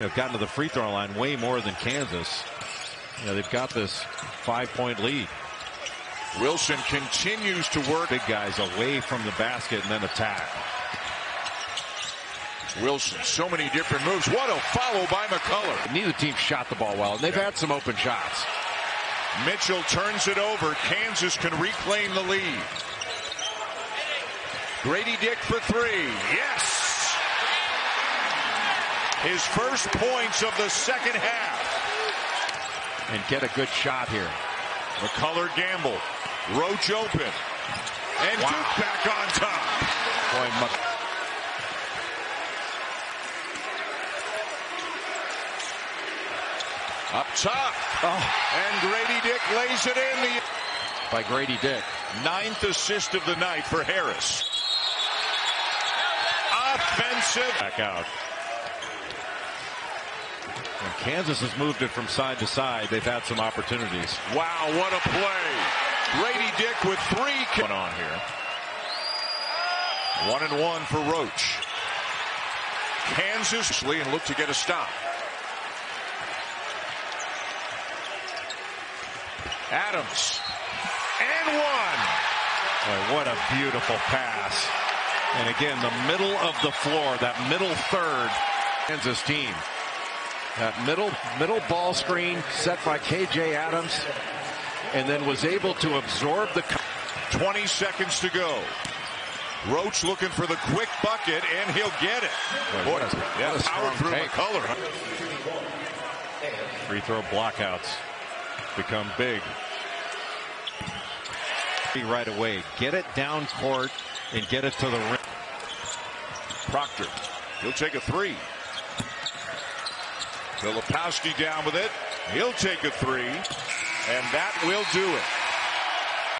have gotten to the free throw line way more than Kansas. You know, they've got this five point lead. Wilson continues to work. Big guys away from the basket and then attack. Wilson, so many different moves. What a follow by McCullar. Neither team shot the ball well, and they've had some open shots. Mitchell turns it over. Kansas can reclaim the lead. Gradey Dick for three. Yes! His first points of the second half. And get a good shot here. McCullar gamble. Roach open. And wow. Duke back on top. Boy, Mc Up top. Oh. And Gradey Dick lays it in. The By Gradey Dick. Ninth assist of the night for Harris. Offensive. Back out. When Kansas has moved it from side to side, they've had some opportunities. Wow, what a play. Gradey Dick with three. Going on here. One and one for Roach. Kansas and look to get a stop. Adams. And one. Boy, what a beautiful pass. And again, the middle of the floor, that middle third, Kansas team. That middle middle ball screen set by KJ Adams and then was able to absorb the 20 seconds to go. Roach looking for the quick bucket and he'll get it. Boy, what a, yeah, what a power through take. color. Free throw blockouts become big. Right away. Get it down court and get it to the rim. Proctor. He'll take a three. Filipowski down with it. He'll take a three. And that will do it.